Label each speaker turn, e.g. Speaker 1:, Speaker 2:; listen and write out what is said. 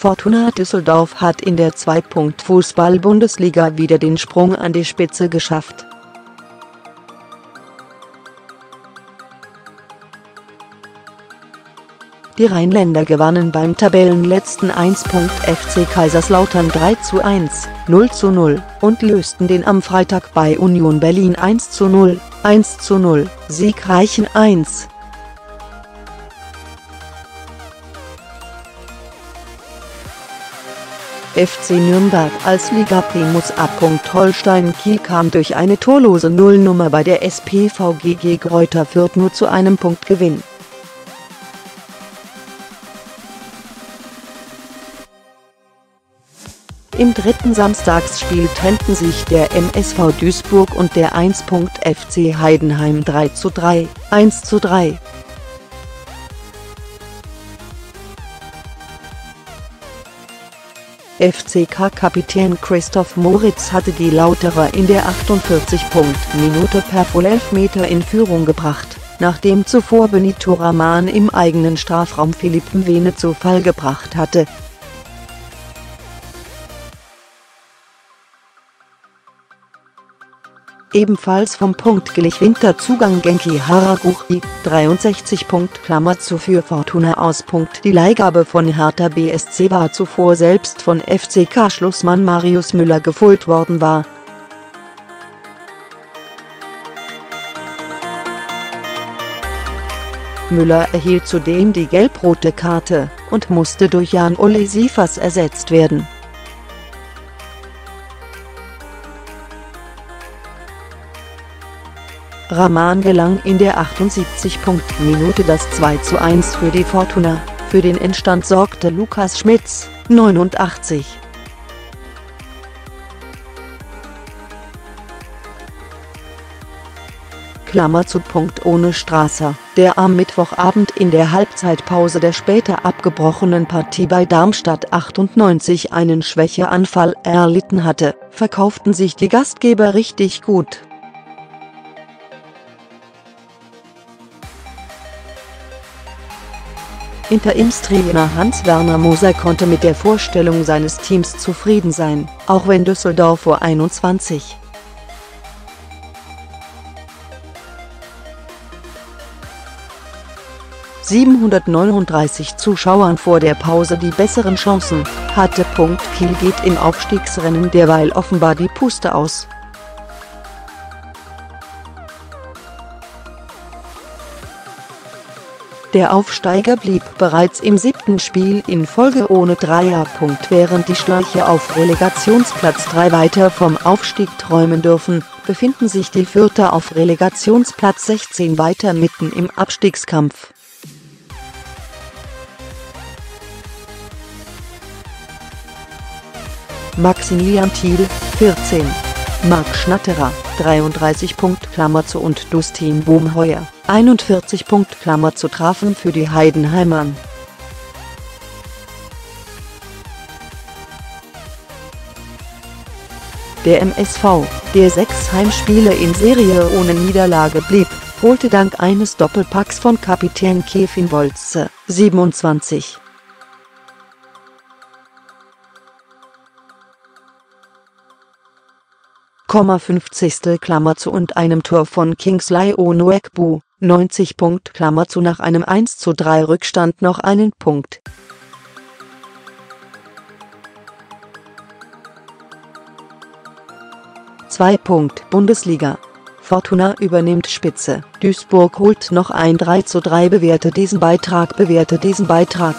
Speaker 1: Fortuna Düsseldorf hat in der 2-Punkt-Fußball-Bundesliga wieder den Sprung an die Spitze geschafft. Die Rheinländer gewannen beim Tabellenletzten 1. FC Kaiserslautern 3 zu 1, 0 zu 0 und lösten den am Freitag bei Union Berlin 1 zu 0, 1 zu 0, siegreichen 1. FC Nürnberg als Liga-Primus ab. Holstein Kiel kam durch eine torlose Nullnummer bei der SPVGG Greuther Fürth nur zu einem Punktgewinn. Im dritten Samstagsspiel trennten sich der MSV Duisburg und der 1. FC Heidenheim 3:3, 1:3. FCK-Kapitän Christoph Moritz hatte die Lauterer in der 48. Minute per Vollelfmeter in Führung gebracht, nachdem zuvor Benito Raman im eigenen Strafraum Philipp Mwene zu Fall gebracht hatte, Ebenfalls vom Punkt glich Winterzugang Genki Haraguchi, 63 Punkt Klammer zu für Fortuna aus. Punkt Die Leihgabe von Hertha BSC war zuvor selbst von FCK-Schlussmann Marius Müller gefüllt worden war. Müller erhielt zudem die gelb-rote Karte und musste durch Jan-Ole Siefers ersetzt werden. Rahman gelang in der 78. Minute das 2 zu 1 für die Fortuna, für den Endstand sorgte Lukas Schmitz, 89. Klammer zu Punkt ohne Strasser, der am Mittwochabend in der Halbzeitpause der später abgebrochenen Partie bei Darmstadt 98 einen Schwächeanfall erlitten hatte, verkauften sich die Gastgeber richtig gut. Interims-Trainer Hans-Werner Moser konnte mit der Vorstellung seines Teams zufrieden sein, auch wenn Düsseldorf vor 21. ...739 Zuschauern vor der Pause die besseren Chancen hatte. Kiel geht im Aufstiegsrennen derweil offenbar die Puste aus. Der Aufsteiger blieb bereits im siebten Spiel in Folge ohne Dreierpunkt während die Schläuche auf Relegationsplatz 3 weiter vom Aufstieg träumen dürfen, befinden sich die Fürther auf Relegationsplatz 16 weiter mitten im Abstiegskampf. Maximilian Thiel, 14. Marc Schnatterer, 33 Punkt Klammer zu und Dustin Bohmheuer, 41 Punkt Klammer zu trafen für die Heidenheimern. Der MSV, der sechs Heimspiele in Serie ohne Niederlage blieb, holte dank eines Doppelpacks von Kapitän Kevin Wolze, 27. 50. Klammer zu und einem Tor von Kingsley Onuekbu, 90 Punkt Klammer zu nach einem 1 zu 3 Rückstand noch einen Punkt. Zwei Punkt Bundesliga. Fortuna übernimmt Spitze. Duisburg holt noch ein 3 zu 3 bewerte diesen Beitrag bewerte diesen Beitrag.